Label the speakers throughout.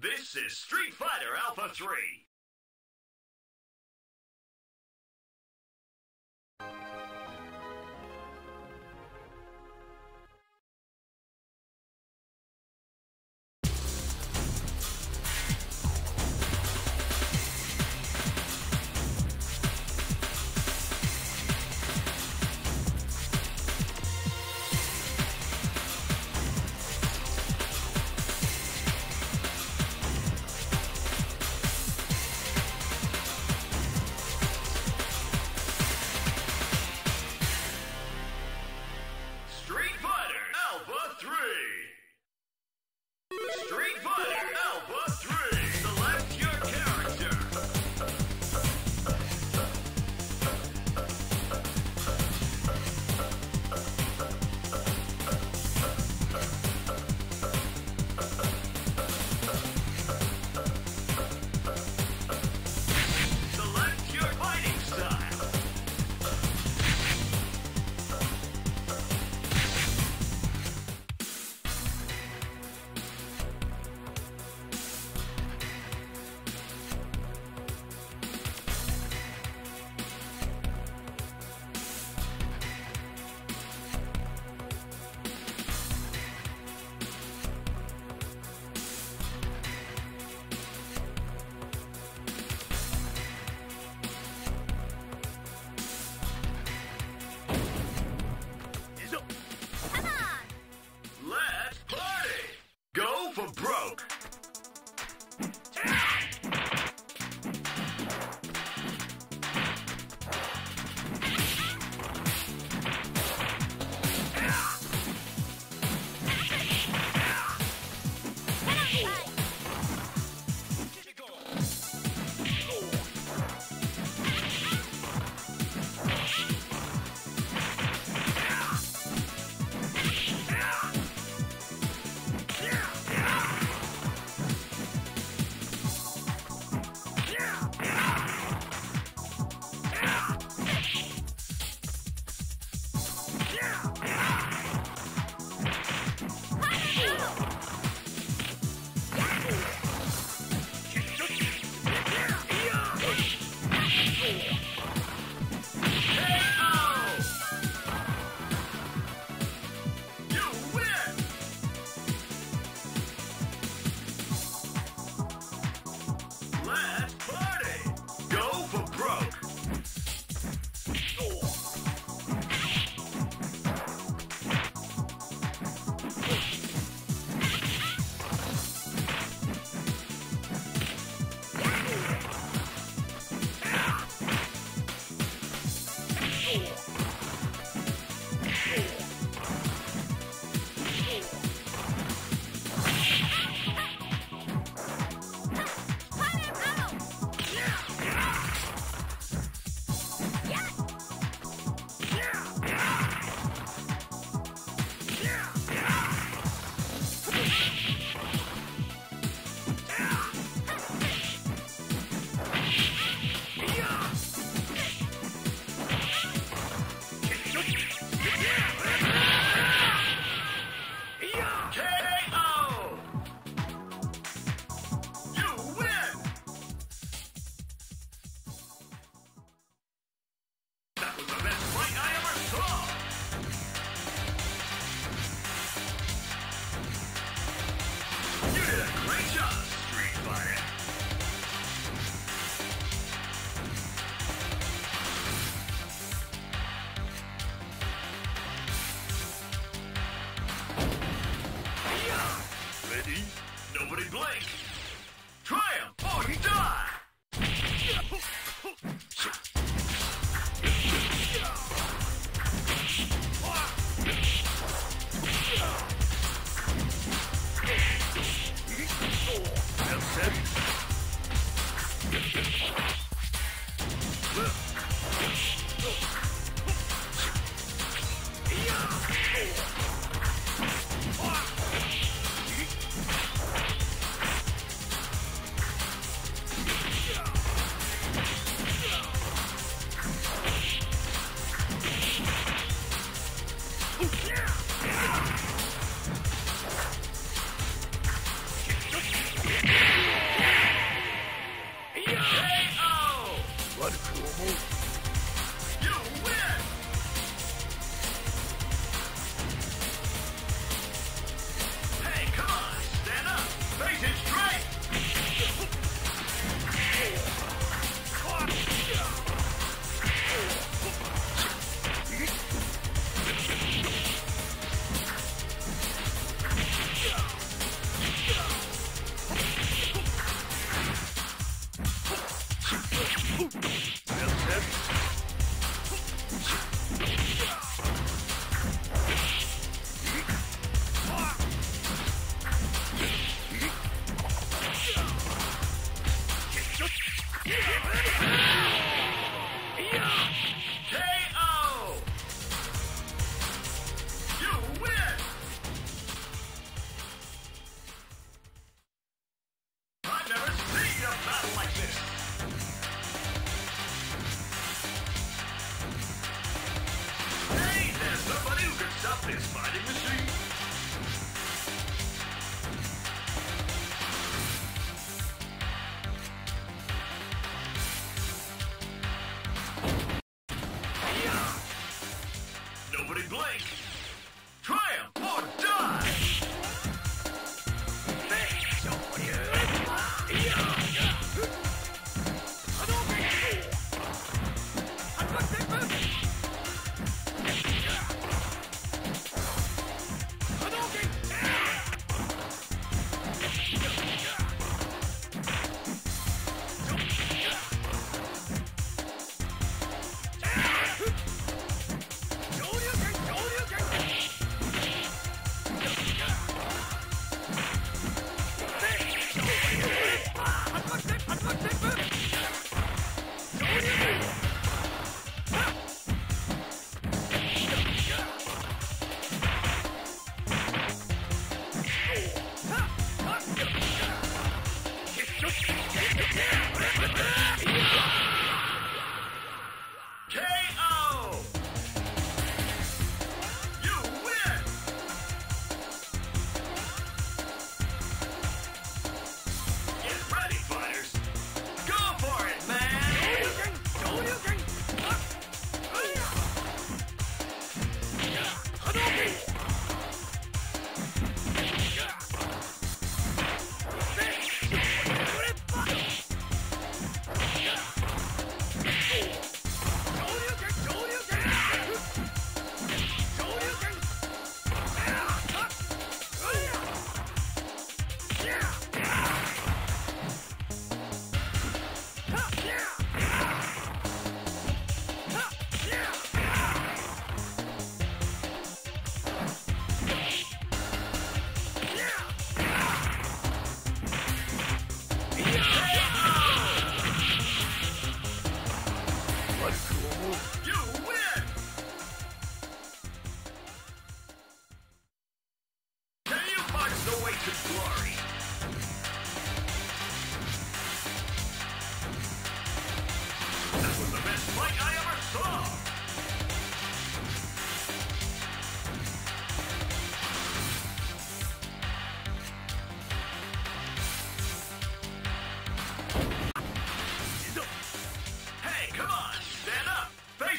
Speaker 1: This is Street Fighter Alpha 3.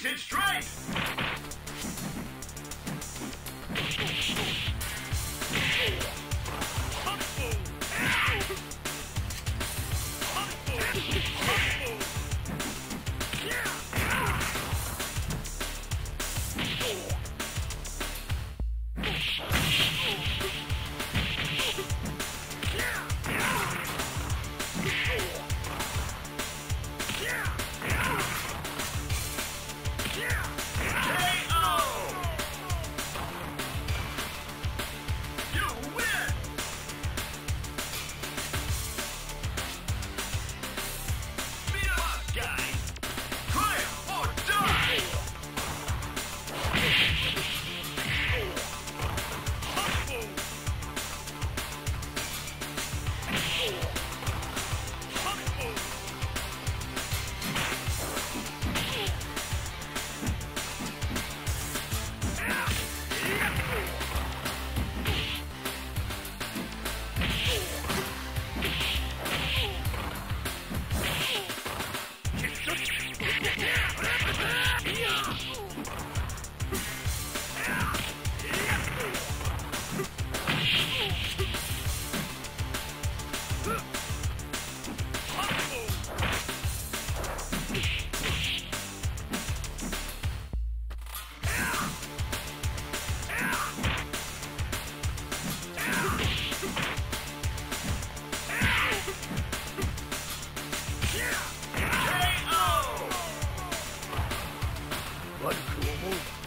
Speaker 1: it's true. cool.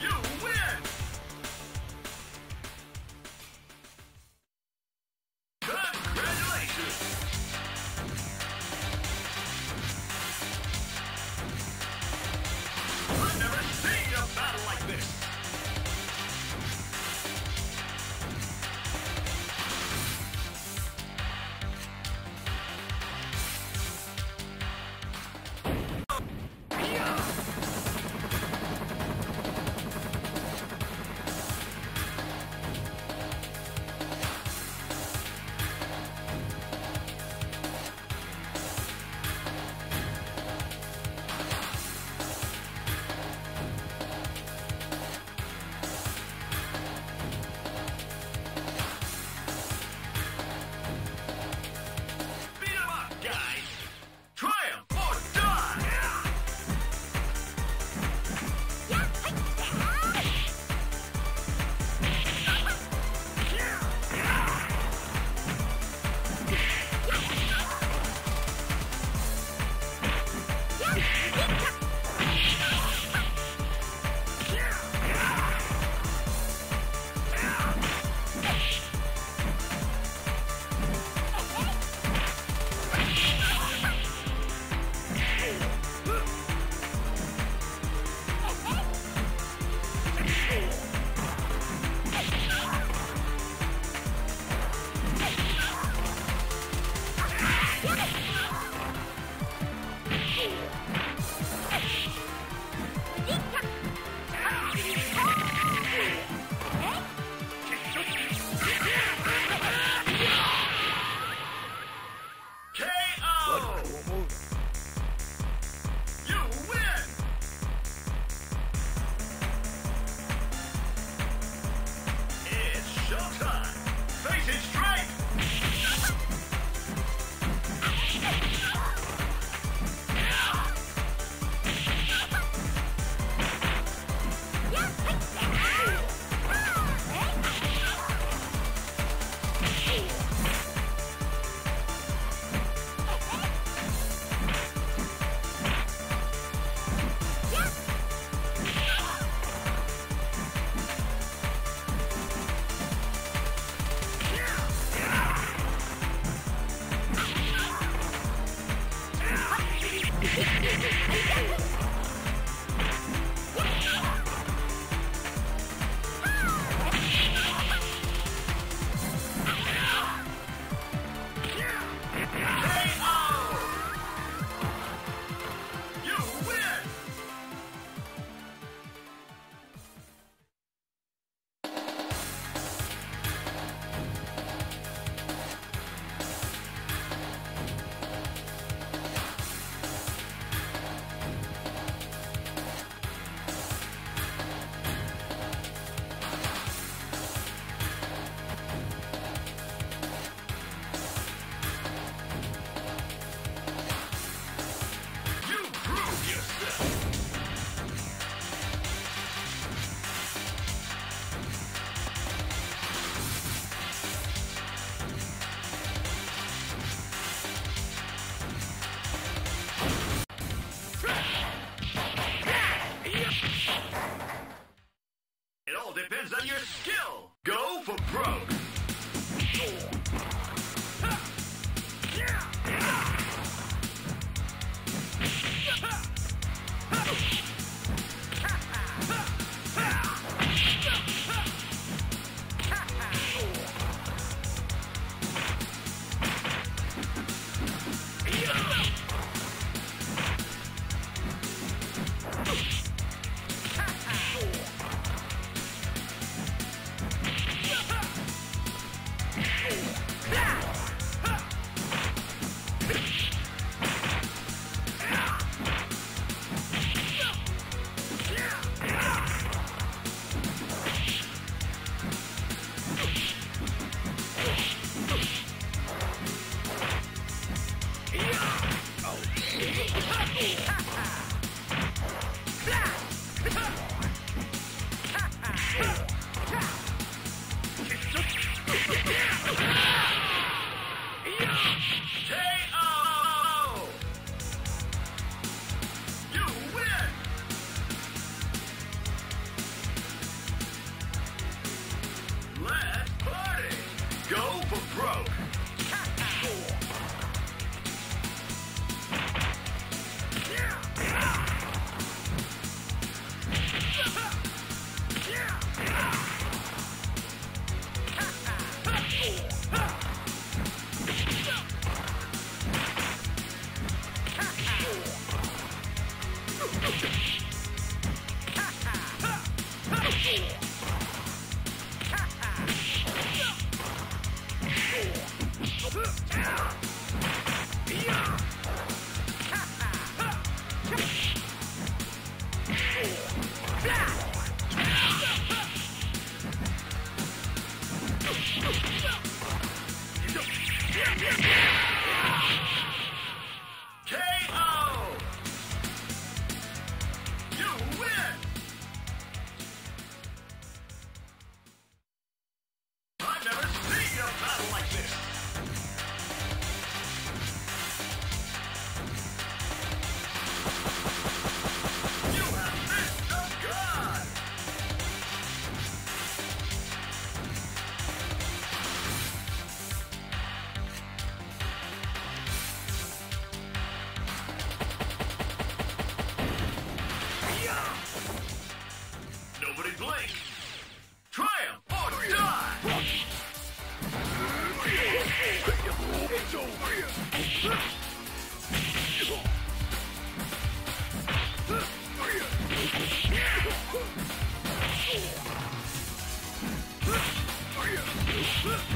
Speaker 1: KO! Huh!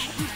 Speaker 2: Yeah.